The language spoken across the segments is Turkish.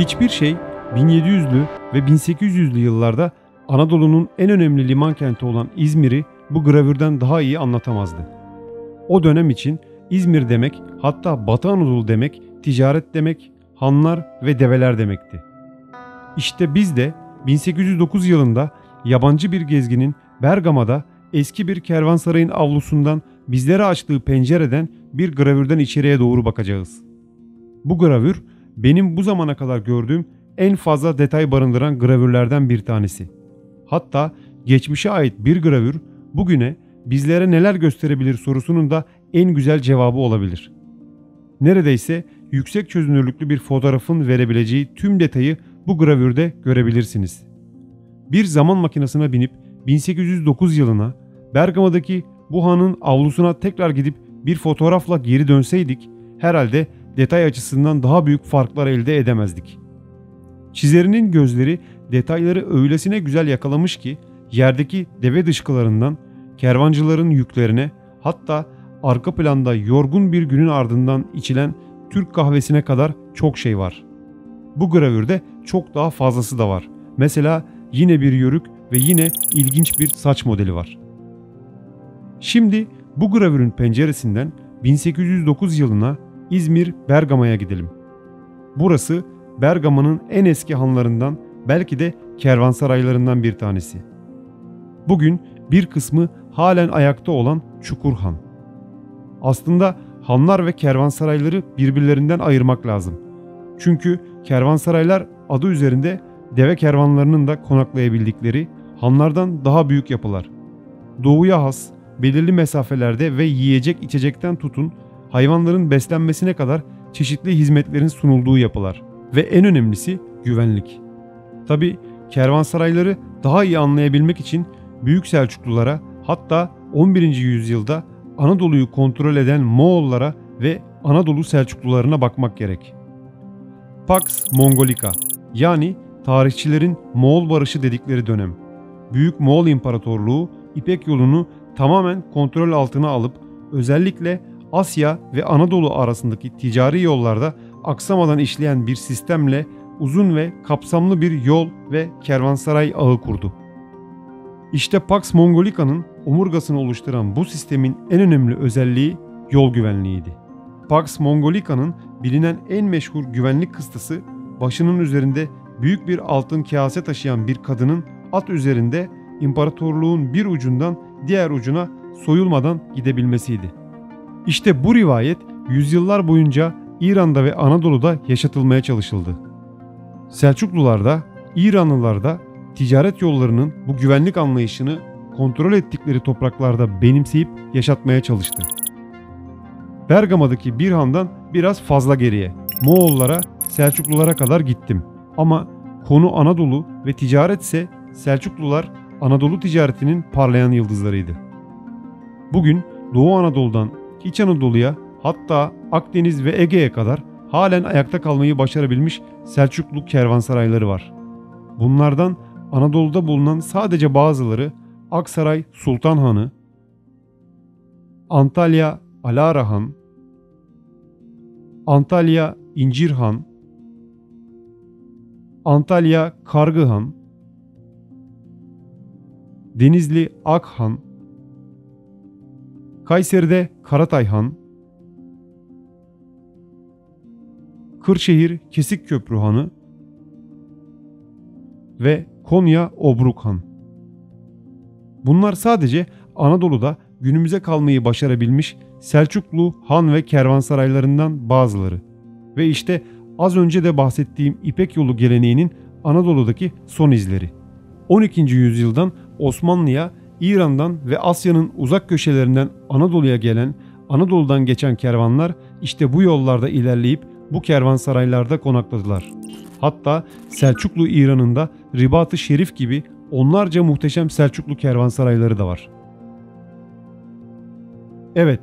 Hiçbir şey 1700'lü ve 1800'lü yıllarda Anadolu'nun en önemli liman kenti olan İzmir'i bu gravürden daha iyi anlatamazdı. O dönem için İzmir demek hatta Batı Anadolu demek ticaret demek, hanlar ve develer demekti. İşte biz de 1809 yılında yabancı bir gezginin Bergama'da eski bir kervansarayın avlusundan bizlere açtığı pencereden bir gravürden içeriye doğru bakacağız. Bu gravür benim bu zamana kadar gördüğüm en fazla detay barındıran gravürlerden bir tanesi. Hatta geçmişe ait bir gravür bugüne bizlere neler gösterebilir sorusunun da en güzel cevabı olabilir. Neredeyse yüksek çözünürlüklü bir fotoğrafın verebileceği tüm detayı bu gravürde görebilirsiniz. Bir zaman makinesine binip 1809 yılına Bergama'daki bu hanın avlusuna tekrar gidip bir fotoğrafla geri dönseydik herhalde detay açısından daha büyük farklar elde edemezdik. Çizerinin gözleri detayları öylesine güzel yakalamış ki yerdeki deve dışkılarından kervancıların yüklerine hatta arka planda yorgun bir günün ardından içilen Türk kahvesine kadar çok şey var. Bu gravürde çok daha fazlası da var. Mesela yine bir yörük ve yine ilginç bir saç modeli var. Şimdi bu gravürün penceresinden 1809 yılına İzmir Bergama'ya gidelim. Burası Bergama'nın en eski hanlarından belki de kervansaraylarından bir tanesi. Bugün bir kısmı halen ayakta olan Çukurhan. Aslında hanlar ve kervansarayları birbirlerinden ayırmak lazım. Çünkü kervansaraylar adı üzerinde deve kervanlarının da konaklayabildikleri hanlardan daha büyük yapılar. Doğuya has, belirli mesafelerde ve yiyecek içecekten tutun hayvanların beslenmesine kadar çeşitli hizmetlerin sunulduğu yapılar ve en önemlisi güvenlik. Tabi kervansarayları daha iyi anlayabilmek için Büyük Selçuklulara hatta 11. yüzyılda Anadolu'yu kontrol eden Moğollara ve Anadolu Selçuklularına bakmak gerek. Pax Mongolica yani tarihçilerin Moğol barışı dedikleri dönem. Büyük Moğol İmparatorluğu İpek yolunu tamamen kontrol altına alıp özellikle Asya ve Anadolu arasındaki ticari yollarda aksamadan işleyen bir sistemle uzun ve kapsamlı bir yol ve kervansaray ağı kurdu. İşte Pax Mongolica'nın omurgasını oluşturan bu sistemin en önemli özelliği yol güvenliğiydi. Pax Mongolica'nın bilinen en meşhur güvenlik kıstası başının üzerinde büyük bir altın kase taşıyan bir kadının at üzerinde imparatorluğun bir ucundan diğer ucuna soyulmadan gidebilmesiydi. İşte bu rivayet yüzyıllar boyunca İran'da ve Anadolu'da yaşatılmaya çalışıldı. Selçuklular da İranlılar da ticaret yollarının bu güvenlik anlayışını kontrol ettikleri topraklarda benimseyip yaşatmaya çalıştı. Bergama'daki bir handan biraz fazla geriye, Moğollara, Selçuklulara kadar gittim. Ama konu Anadolu ve ticaretse Selçuklular Anadolu ticaretinin parlayan yıldızlarıydı. Bugün Doğu Anadolu'dan İç Anadolu'ya hatta Akdeniz ve Ege'ye kadar halen ayakta kalmayı başarabilmiş Selçuklu kervansarayları var. Bunlardan Anadolu'da bulunan sadece bazıları Aksaray Sultan Hanı, Antalya Alara Han, Antalya İncir Han, Antalya Kargı Han, Denizli Akhan, Kayseri'de Karatay Han, Kırşehir Kesikköprü Hanı ve Konya Obruk Han. Bunlar sadece Anadolu'da günümüze kalmayı başarabilmiş Selçuklu han ve kervansaraylarından bazıları. Ve işte az önce de bahsettiğim İpek yolu geleneğinin Anadolu'daki son izleri. 12. yüzyıldan Osmanlı'ya İran'dan ve Asya'nın uzak köşelerinden Anadolu'ya gelen, Anadolu'dan geçen kervanlar işte bu yollarda ilerleyip bu kervansaraylarda konakladılar. Hatta Selçuklu İran'ında Ribat-ı Şerif gibi onlarca muhteşem Selçuklu kervansarayları da var. Evet,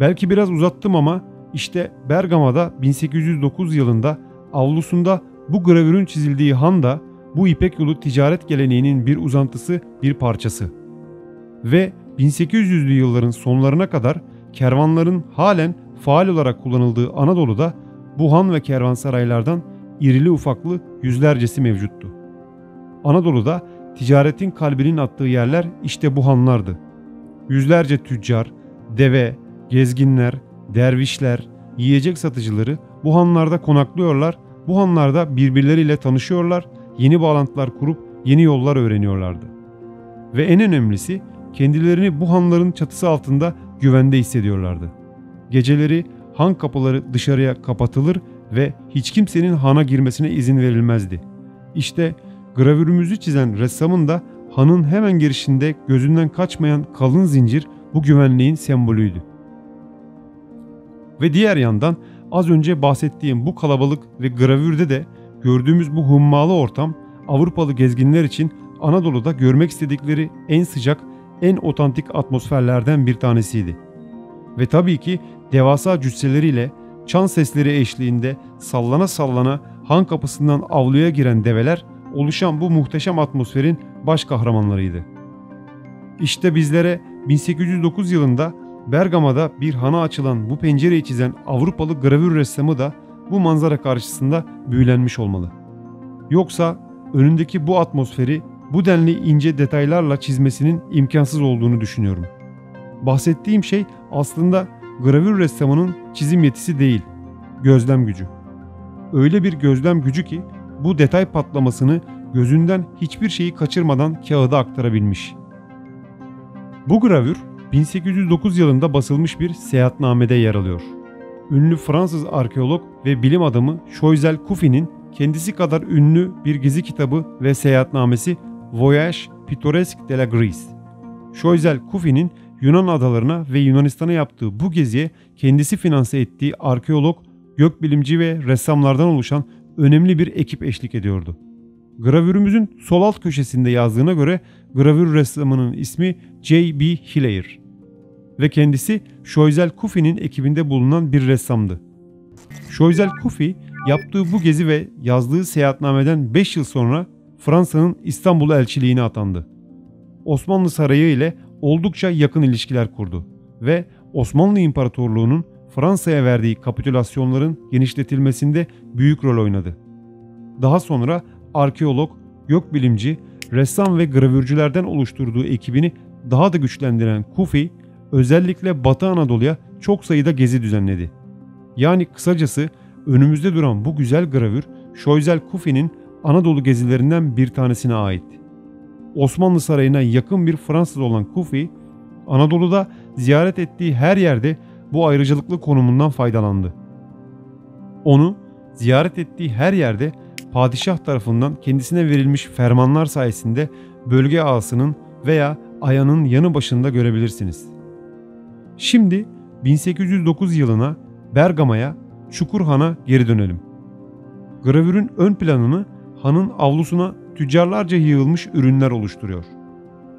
belki biraz uzattım ama işte Bergama'da 1809 yılında avlusunda bu gravürün çizildiği han da bu İpek yolu ticaret geleneğinin bir uzantısı, bir parçası. Ve 1800'lü yılların sonlarına kadar kervanların halen faal olarak kullanıldığı Anadolu'da bu han ve kervansaraylardan irili ufaklı yüzlercesi mevcuttu. Anadolu'da ticaretin kalbinin attığı yerler işte bu hanlardı. Yüzlerce tüccar, deve, gezginler, dervişler, yiyecek satıcıları bu hanlarda konaklıyorlar, bu hanlarda birbirleriyle tanışıyorlar, yeni bağlantılar kurup yeni yollar öğreniyorlardı. Ve en önemlisi kendilerini bu hanların çatısı altında güvende hissediyorlardı. Geceleri han kapıları dışarıya kapatılır ve hiç kimsenin hana girmesine izin verilmezdi. İşte gravürümüzü çizen ressamın da hanın hemen girişinde gözünden kaçmayan kalın zincir bu güvenliğin sembolüydü. Ve diğer yandan az önce bahsettiğim bu kalabalık ve gravürde de gördüğümüz bu hummalı ortam Avrupalı gezginler için Anadolu'da görmek istedikleri en sıcak, en otantik atmosferlerden bir tanesiydi. Ve tabii ki devasa cüsseleriyle çan sesleri eşliğinde sallana sallana han kapısından avluya giren develer oluşan bu muhteşem atmosferin baş kahramanlarıydı. İşte bizlere 1809 yılında Bergama'da bir hana açılan bu pencereyi çizen Avrupalı gravür ressamı da bu manzara karşısında büyülenmiş olmalı. Yoksa önündeki bu atmosferi bu denli ince detaylarla çizmesinin imkansız olduğunu düşünüyorum. Bahsettiğim şey aslında gravür ressamının çizim yetisi değil, gözlem gücü. Öyle bir gözlem gücü ki bu detay patlamasını gözünden hiçbir şeyi kaçırmadan kağıda aktarabilmiş. Bu gravür 1809 yılında basılmış bir seyahatnamede yer alıyor. Ünlü Fransız arkeolog ve bilim adamı Choiseul Couffy'nin kendisi kadar ünlü bir gezi kitabı ve seyahatnamesi Voyage Pittoresque de la Greece. Choiseul Couffy'nin Yunan adalarına ve Yunanistan'a yaptığı bu geziye kendisi finanse ettiği arkeolog, gökbilimci ve ressamlardan oluşan önemli bir ekip eşlik ediyordu. Gravürümüzün sol alt köşesinde yazdığına göre gravür ressamının ismi J.B. Hilaire ve kendisi Choiseul Couffy'nin ekibinde bulunan bir ressamdı. Choiseul Couffy yaptığı bu gezi ve yazdığı seyahatnameden 5 yıl sonra Fransa'nın İstanbul elçiliğine atandı. Osmanlı Sarayı ile oldukça yakın ilişkiler kurdu ve Osmanlı İmparatorluğu'nun Fransa'ya verdiği kapitülasyonların genişletilmesinde büyük rol oynadı. Daha sonra arkeolog, gökbilimci, ressam ve gravürcülerden oluşturduğu ekibini daha da güçlendiren Kufi, özellikle Batı Anadolu'ya çok sayıda gezi düzenledi. Yani kısacası önümüzde duran bu güzel gravür Şoyzel Kufi'nin Anadolu gezilerinden bir tanesine ait. Osmanlı Sarayı'na yakın bir Fransız olan Kufi, Anadolu'da ziyaret ettiği her yerde bu ayrıcalıklı konumundan faydalandı. Onu ziyaret ettiği her yerde padişah tarafından kendisine verilmiş fermanlar sayesinde bölge ağasının veya ayanın yanı başında görebilirsiniz. Şimdi 1809 yılına Bergama'ya Çukurhan'a geri dönelim. Gravürün ön planını hanın avlusuna tüccarlarca yığılmış ürünler oluşturuyor.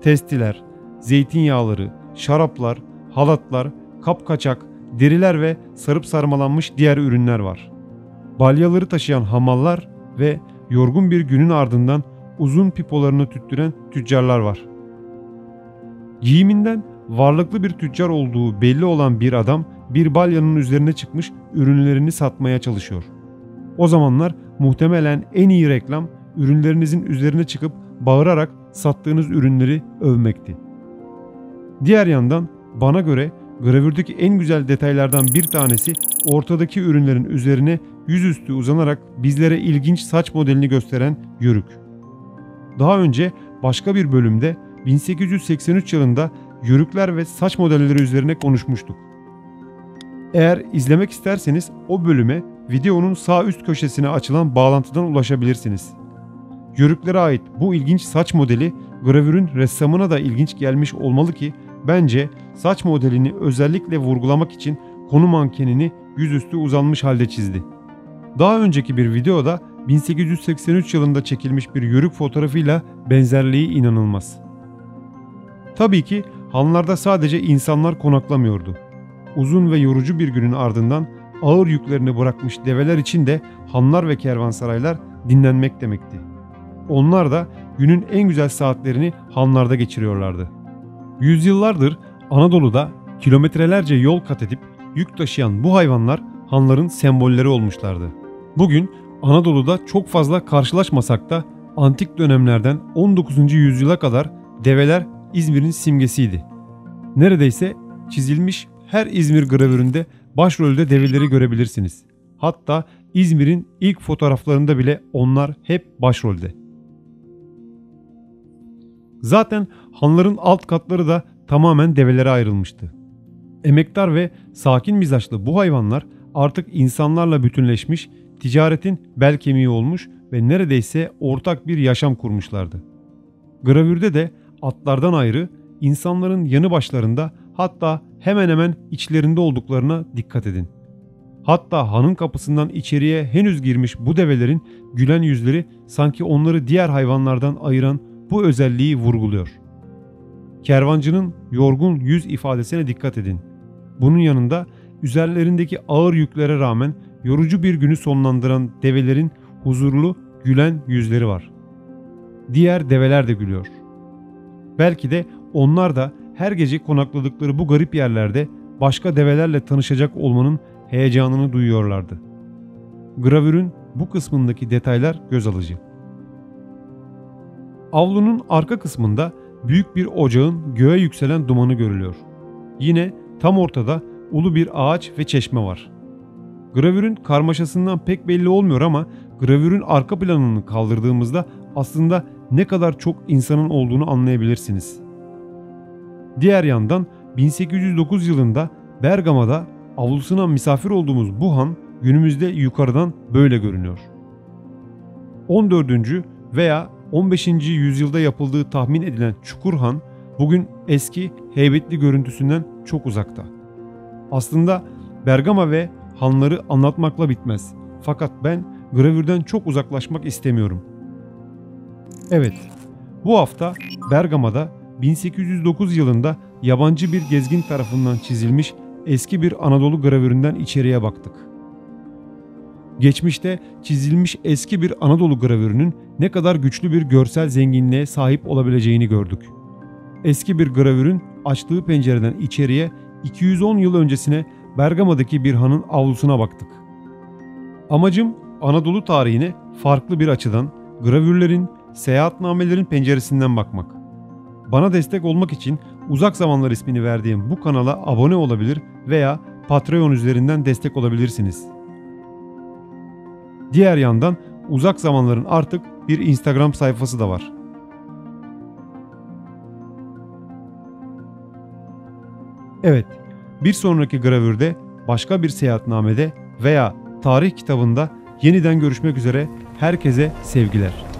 Testiler, zeytinyağları, şaraplar, halatlar, kapkaçak, deriler ve sarıp sarmalanmış diğer ürünler var. Balyaları taşıyan hamallar ve yorgun bir günün ardından uzun pipolarını tüttüren tüccarlar var. Giyiminden varlıklı bir tüccar olduğu belli olan bir adam bir balyanın üzerine çıkmış ürünlerini satmaya çalışıyor. O zamanlar muhtemelen en iyi reklam ürünlerinizin üzerine çıkıp bağırarak sattığınız ürünleri övmekti. Diğer yandan bana göre gravürdeki en güzel detaylardan bir tanesi ortadaki ürünlerin üzerine yüzüstü uzanarak bizlere ilginç saç modelini gösteren yörük. Daha önce başka bir bölümde 1883 yılında yörükler ve saç modelleri üzerine konuşmuştuk. Eğer izlemek isterseniz o bölüme videonun sağ üst köşesine açılan bağlantıdan ulaşabilirsiniz. Yörüklere ait bu ilginç saç modeli gravürün ressamına da ilginç gelmiş olmalı ki bence saç modelini özellikle vurgulamak için konu mankenini yüzüstü uzanmış halde çizdi. Daha önceki bir videoda 1883 yılında çekilmiş bir yörük fotoğrafıyla benzerliği inanılmaz. Tabii ki hanlarda sadece insanlar konaklamıyordu. Uzun ve yorucu bir günün ardından ağır yüklerini bırakmış develer için de hanlar ve kervansaraylar dinlenmek demekti. Onlar da günün en güzel saatlerini hanlarda geçiriyorlardı. Yüzyıllardır Anadolu'da kilometrelerce yol kat edip yük taşıyan bu hayvanlar hanların sembolleri olmuşlardı. Bugün Anadolu'da çok fazla karşılaşmasak da antik dönemlerden 19. yüzyıla kadar develer İzmir'in simgesiydi. Neredeyse çizilmiş her İzmir gravüründe başrolde develeri görebilirsiniz. Hatta İzmir'in ilk fotoğraflarında bile onlar hep başrolde. Zaten hanların alt katları da tamamen develere ayrılmıştı. Emektar ve sakin mizaçlı bu hayvanlar artık insanlarla bütünleşmiş, ticaretin bel kemiği olmuş ve neredeyse ortak bir yaşam kurmuşlardı. Gravürde de atlardan ayrı insanların yanı başlarında hatta hemen hemen içlerinde olduklarına dikkat edin. Hatta hanın kapısından içeriye henüz girmiş bu develerin gülen yüzleri sanki onları diğer hayvanlardan ayıran bu özelliği vurguluyor. Kervancının yorgun yüz ifadesine dikkat edin. Bunun yanında üzerlerindeki ağır yüklere rağmen yorucu bir günü sonlandıran develerin huzurlu, gülen yüzleri var. Diğer develer de gülüyor. Belki de onlar da her gece konakladıkları bu garip yerlerde başka develerle tanışacak olmanın heyecanını duyuyorlardı. Gravürün bu kısmındaki detaylar göz alıcı. Avlunun arka kısmında büyük bir ocağın göğe yükselen dumanı görülüyor. Yine tam ortada ulu bir ağaç ve çeşme var. Gravürün karmaşasından pek belli olmuyor ama gravürün arka planını kaldırdığımızda aslında ne kadar çok insanın olduğunu anlayabilirsiniz. Diğer yandan 1809 yılında Bergama'da avlusuna misafir olduğumuz bu han günümüzde yukarıdan böyle görünüyor. 14. veya 15. yüzyılda yapıldığı tahmin edilen Çukurhan bugün eski heybetli görüntüsünden çok uzakta. Aslında Bergama ve hanları anlatmakla bitmez. Fakat ben gravürden çok uzaklaşmak istemiyorum. Evet, bu hafta Bergama'da 1809 yılında yabancı bir gezgin tarafından çizilmiş eski bir Anadolu gravüründen içeriye baktık. Geçmişte çizilmiş eski bir Anadolu gravürünün ne kadar güçlü bir görsel zenginliğe sahip olabileceğini gördük. Eski bir gravürün açtığı pencereden içeriye 210 yıl öncesine Bergama'daki bir hanın avlusuna baktık. Amacım Anadolu tarihine farklı bir açıdan gravürlerin, seyahatnamelerin penceresinden bakmak. Bana destek olmak için Uzak Zamanlar ismini verdiğim bu kanala abone olabilir veya Patreon üzerinden destek olabilirsiniz. Diğer yandan Uzak Zamanlar'ın artık bir Instagram sayfası da var. Evet, bir sonraki gravürde, başka bir seyahatnamede veya tarih kitabında yeniden görüşmek üzere herkese sevgiler.